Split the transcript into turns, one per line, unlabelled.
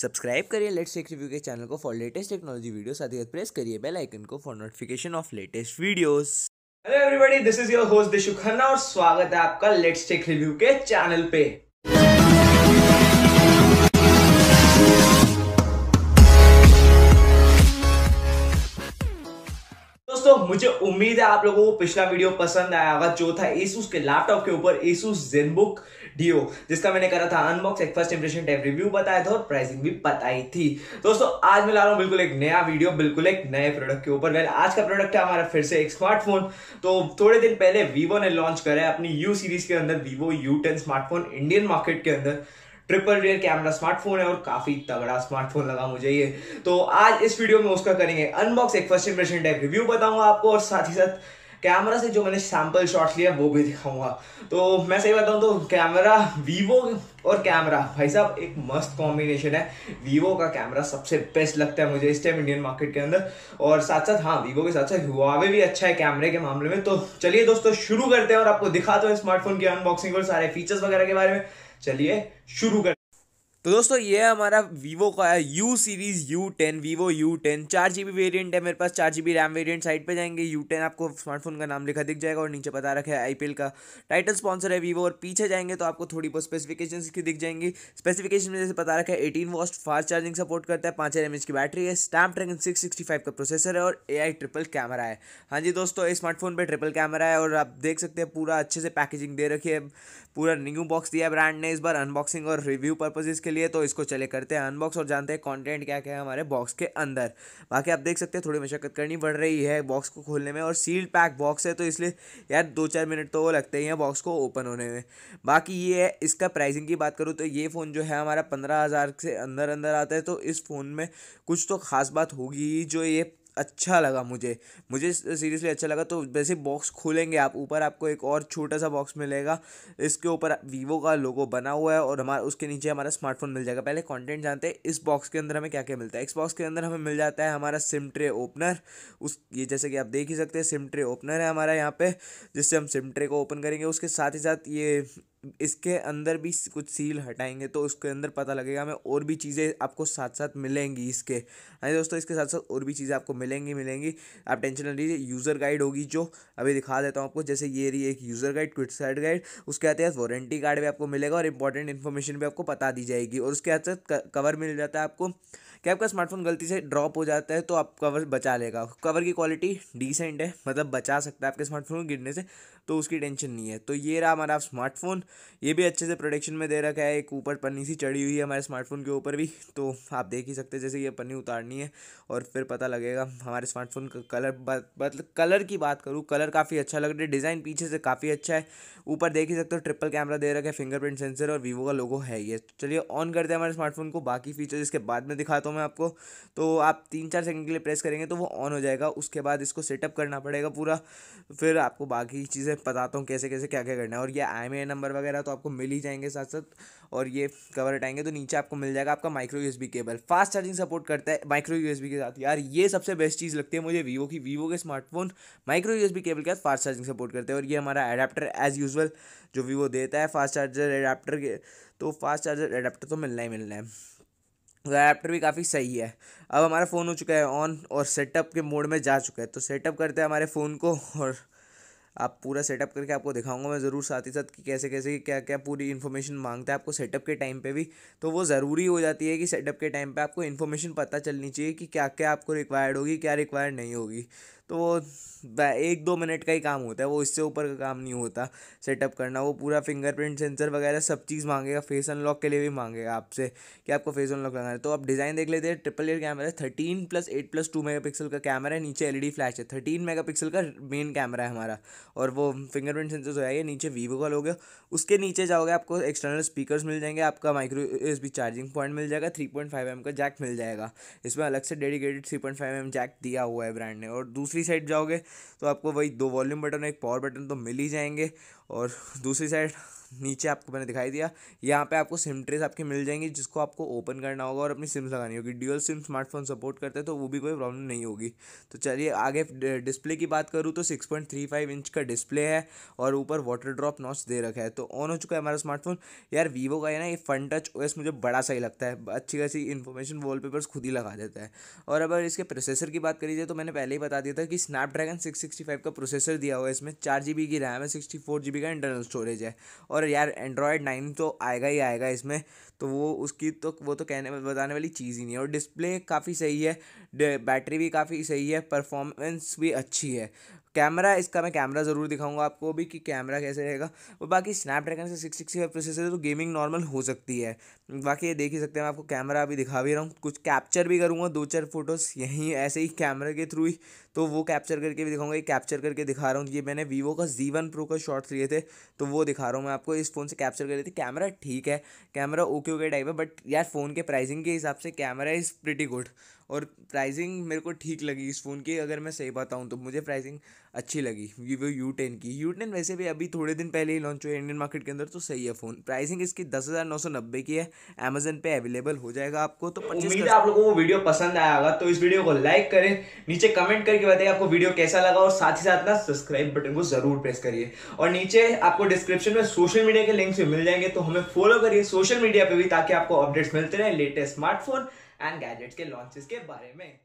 Subscribe करिए let's take review के channel को फॉर लेटेस्ट टेक्नोलॉजी वीडियो साथ ही प्रेस करिए बेल आइकन को for notification of latest videos
hello everybody this is your host Dishu Khanna और स्वागत है आपका लेट्स टेक रिव्यू के चैनल पे। मुझे उम्मीद है आप लोगों को पिछला वीडियो पसंद आया होगा, जो था Asus के लैपटॉप के ऊपर Asus ZenBook Dio, जिसका मैंने करा था अनबॉक्स एक फ़र्स्ट इंप्रेशन टाइप रिव्यू बताया था और प्राइसिंग भी बताई थी। दोस्तों, आज मैं ला रहा हूँ बिल्कुल एक नया वीडियो बिल्कुल एक नए प्रोडक्ट के ऊपर। वेल आज का प्रोडक्ट है हमारा फिर से एक स्मार्टफ़ोन तो थोड़े दिन पहले वीवो ने लॉन्च करा है अपनी यू सीरीज़ के अंदर Vivo U smartphone Indian market के अंदर। ट्रिपल रियर कैमरा स्मार्टफ़ोन है और काफ़ी तगड़ा स्मार्टफ़ोन लगा मुझे ये। तो आज इस वीडियो में उसका करेंगे अनबॉक्स एक फ़र्स्ट इंप्रेशन टाइप रिव्यू बताऊँगा आपको और साथ ही साथ कैमरा से जो मैंने सैंपल शॉट्स लिया, वो भी दिखाऊँगा। तो मैं सही बताऊँ तो कैमरा वीवो और कैमरा, भाई साहब, एक मस्त कॉम्बिनेशन है। वीवो का कैमरा सबसे बेस्ट लगता है मुझे इस टाइम इंडियन मार्केट के अंदर। और साथ साथ हाँ वीवो के साथ साथ हुआवे भी अच्छा है कैमरे के मामले में। तो चलिए दोस्तों, शुरू करते हैं और आपको दिखाते हैं स्मार्टफ़ोन की अनबॉक्सिंग और सारे फीचर्स वगैरह के बारे में। चलिए, शुरू कर
तो दोस्तों, ये है हमारा वीवो का है U series U ten Vivo U ten चार जी बी वेरियंट है, मेरे पास चार G B RAM variant side पे जाएँगे। यू टेन आपको स्मार्टफ़ोन का नाम लिखा दिख जाएगा और नीचे पता रखा है आईपीएल का। टाइटल स्पॉन्सर है वीवो और पीछे जाएँगे तो आपको थोड़ी बहुत स्पेसिफिकेशन की दिख जाएँगी। स्पेसिफिकेशन में जैसे पता रखा है eighteen watt fast charging support करता है, पाँच हज़ार की बैटरी है Snapdragon six sixty five का प्रोसेसर है और ए आई ट्रिपल कैमरा है। हाँ जी दोस्तों, इस स्मार्टफ़ोन पर ट्रिपल कैमरा है और आप देख सकते हैं पूरा अच्छे से पैकेजिंग दे रखी है। पूरा न्यू बॉक्स दिया ब्रांड ने, इस बार अनबॉक्सिंग और रिव्यू पर्पजेज के लिए तो इसको चले करते हैं अनबॉक्स और जानते हैं कॉन्टेंट क्या क्या है हमारे बॉक्स के अंदर। बाकी आप देख सकते हैं थोड़ी मशक्कत करनी पड़ रही है बॉक्स को खोलने में और सील्ड पैक बॉक्स है तो इसलिए यार दो चार मिनट तो वो लगते ही हैं बॉक्स को ओपन होने में। बाकी ये है, इसका प्राइसिंग की बात करूँ तो ये फ़ोन जो है हमारा पंद्रह हज़ार से अंदर अंदर आता है तो इस फ़ोन में कुछ तो ख़ास बात होगी जो ये अच्छा लगा मुझे। मुझे सीरियसली अच्छा लगा। तो वैसे बॉक्स खोलेंगे आप, ऊपर आपको एक और छोटा सा बॉक्स मिलेगा। इसके ऊपर वीवो का लोगो बना हुआ है और हमारा, उसके नीचे हमारा स्मार्टफ़ोन मिल जाएगा। पहले कंटेंट जानते हैं, इस बॉक्स के अंदर हमें क्या क्या मिलता है? इस बॉक्स के अंदर हमें मिल जाता है हमारा सिम ट्रे ओपनर उस, ये जैसे कि आप देख ही सकते हैं सिम ट्रे ओपनर है हमारा यहाँ पे, जिससे हम सिम ट्रे को ओपन करेंगे। उसके साथ ही साथ ये इसके अंदर भी कुछ सील हटाएँगे तो उसके अंदर पता लगेगा हमें और भी चीज़ें आपको साथ साथ मिलेंगी इसके। हाँ दोस्तों, इसके साथ साथ और भी चीज़ें आपको मिलेंगी मिलेंगी। आप टेंशन ना लीजिए, यूज़र गाइड होगी जो अभी दिखा देता हूँ आपको, जैसे ये रही एक user guide, quick start guide. उसके आते हैं वारंटी कार्ड भी आपको मिलेगा और इंपॉर्टेंट इन्फॉर्मेशन भी आपको बता दी जाएगी। और उसके साथ कवर मिल जाता है आपको कि आपका स्मार्टफ़ोन गलती से ड्रॉप हो जाता है तो आप कवर बचा लेगा। कवर की क्वालिटी डिसेंट है मतलब बचा सकता है आपके स्मार्टफ़ोन गिरने से। तो उसकी टेंशन नहीं है। तो ये रहा हमारा स्मार्टफ़ोन ये भी अच्छे से प्रोडक्शन में दे रखा है। एक ऊपर पन्नी सी चढ़ी हुई है हमारे स्मार्टफ़ोन के ऊपर भी। तो आप देख ही सकते हैं, जैसे ये पन्नी उतारनी है और फिर पता लगेगा हमारे स्मार्टफ़ोन का कलर मतलब कलर की बात करूँ कलर काफ़ी अच्छा लग रहा है। डिज़ाइन पीछे से काफ़ी अच्छा है। ऊपर देख ही सकते हो ट्रिपल कैमरा दे रखा है फिंगरप्रिंट सेंसर और वीवो का लोगो है ये। चलिए ऑन करते हैं हमारे स्मार्टफ़ोन को। बाकी फीचर्स इसके बाद में दिखाता हूँ मैं आपको। तो आप तीन चार सेकंड के लिए प्रेस करेंगे तो वो ऑन हो जाएगा। उसके बाद इसको सेटअप करना पड़ेगा पूरा। फिर आपको बाकी चीज़ें बताता हूँ कैसे कैसे क्या क्या करना है। और ये आई नंबर वगैरह तो आपको मिल ही जाएँगे साथ साथ और ये कवर हटाएँगे तो नीचे आपको मिल जाएगा आपका micro USB cable fast charging support करता है माइक्रो यूएसबी के साथ। यार, ये सबसे बेस्ट चीज़ लगती है मुझे वीवो की। वीवो के स्मार्टफ़ोन माइक्रो यूएसबी केबल के साथ फास्ट चार्जिंग सपोर्ट करते हैं। और ये हमारा एडाप्टर एज यूजल जो वीवो देता है फास्ट चार्जर एडाप्टर के। तो फास्ट चार्जर एडाप्टर तो मिलना ही मिलना है। एडाप्टर भी काफ़ी सही है। अब हमारा फ़ोन हो चुका है ऑन और सेटअप के मोड में जा चुका है। तो सेटअप करते हैं हमारे फ़ोन को और आप पूरा सेटअप करके आपको दिखाऊँगा मैं ज़रूर साथ ही साथ कि कैसे कैसे, क्या क्या पूरी इन्फॉर्मेशन माँगता है आपको सेटअप के टाइम पे भी। तो वो ज़रूरी हो जाती है कि सेटअप के टाइम पे आपको इन्फॉर्मेशन पता चलनी चाहिए कि क्या क्या आपको रिक्वायर्ड होगी, क्या रिक्वायर्ड नहीं होगी। तो वो एक दो मिनट का ही काम होता है, वो इससे ऊपर का काम नहीं होता सेटअप करना, वो पूरा फिंगरप्रिंट सेंसर वगैरह सब चीज़ मांगेगा फेस अनलॉक के लिए भी मांगेगा आपसे कि आपको फेस अनलॉक लगाना है। तो आप डिज़ाइन देख लेते हैं ट्रिपल एयर कैमरा है thirteen plus eight plus two mega pixel का कैमरा है, नीचे एल फ्लैश है। थर्टीन मेगा का मेन कैमरा है हमारा और वो फिंगरप्रिंट सेंसर है नीचे वीवो का लोगे उसके नीचे जाओगे, आपको एक्सटर्नल स्पीकर मिल जाएँगे, आपका माइक्रो एस चार्जिंग पॉइंट मिल जाएगा थ्री पॉइंट फाइव एम का जैक मिल जाएगा। इसमें अलग से dedicated three point five mm jack दिया हुआ है ब्रांड ने और दूसरी साइड जाओगे तो आपको वही दो वॉल्यूम बटन, एक पावर बटन तो मिल ही जाएँगे। और दूसरी साइड नीचे आपको मैंने दिखाई दिया। यहाँ पे आपको सिम ट्रेस आपकी मिल जाएँगी, जिसको आपको ओपन करना होगा और अपनी सिम्स लगानी होगी। ड्यूअल सिम स्मार्टफ़ोन सपोर्ट करते हैं तो वो भी कोई प्रॉब्लम नहीं होगी। तो चलिए, आगे डिस्प्ले की बात करूँ तो six point three five inch का डिस्प्ले है और ऊपर वाटर ड्रॉप नॉच दे रखा है। तो ऑन हो चुका है हमारा स्मार्टफ़ोन यार वीवो का है ना, ये फन टच ओएस मुझे बड़ा सही लगता है। अच्छी खासी इन्फॉर्मेशन वॉलपेपर्स खुद ही लगा देता है। और अगर इसके प्रोसेसर की बात करी जाए तो मैंने पहले ही बता दिया था कि स्नैपड्रैगन सिक्स सिक्सटी फाइव का प्रोसेसर दिया हुआ है इसमें। चार जी बी की रैम है सिक्सटी फोर जी बी का इंटरनल स्टोरेज है। और यार एंड्रॉयड नाइन तो आएगा ही आएगा इसमें तो वो उसकी तो वो तो कहने, बताने वाली चीज़ ही नहीं है। और डिस्प्ले काफ़ी सही है बैटरी भी काफ़ी सही है परफॉर्मेंस भी अच्छी है। कैमरा, इसका मैं कैमरा ज़रूर दिखाऊँगा आपको भी कि कैमरा कैसे रहेगा। और बाकी स्नैपड्रैगन से सिक्स सिक्सटी फाइव प्रोसेसर तो गेमिंग नॉर्मल हो सकती है। बाकी ये देख ही सकते हैं, मैं आपको कैमरा अभी दिखा भी रहा हूँ। कुछ कैप्चर भी करूँगा, दो चार फ़ोटोज़ यहीं ऐसे ही कैमरे के थ्रू ही। तो वो कैप्चर करके भी दिखाऊँगा ये कैप्चर करके दिखा रहा हूँ ये मैंने वीवो का जी वन प्रो का शॉर्ट्स लिए थे तो वो दिखा रहा हूँ मैं आपको। इस फ़ोन से कैप्चर कर रही थी कैमरा ठीक है कैमरा ओके ओके टाइप है बट यार फ़ोन के प्राइसिंग के हिसाब से कैमरा इज़ प्रिटी गुड और प्राइसिंग मेरे को ठीक लगी इस फ़ोन की अगर मैं सही बताऊँ तो मुझे प्राइसिंग अच्छी लगी वीवो यू टेन की। यू टेन वैसे भी अभी थोड़े दिन पहले ही लॉन्च हुआ इंडियन मार्केट के अंदर तो सही है फ़ोन प्राइसिंग इसकी दस हज़ार नौ सौ नब्बे की है अमेजन पे अवेलेबल हो जाएगा आपको तो
उम्मीद है आप लोगों को वीडियो पसंद आया होगा तो इस वीडियो को लाइक करें नीचे कमेंट करके बताइए आपको वीडियो कैसा लगा और साथ ही साथ ना सब्सक्राइब बटन को ज़रूर प्रेस करिए। और नीचे आपको डिस्क्रिप्शन में सोशल मीडिया के लिंक्स भी मिल जाएँगे तो हमें फॉलो करिए सोशल मीडिया पे भी ताकि आपको अपडेट्स मिलते रहे लेटेस्ट स्मार्टफ़ोन एंड गैजेट्स के लॉन्चेस के बारे में।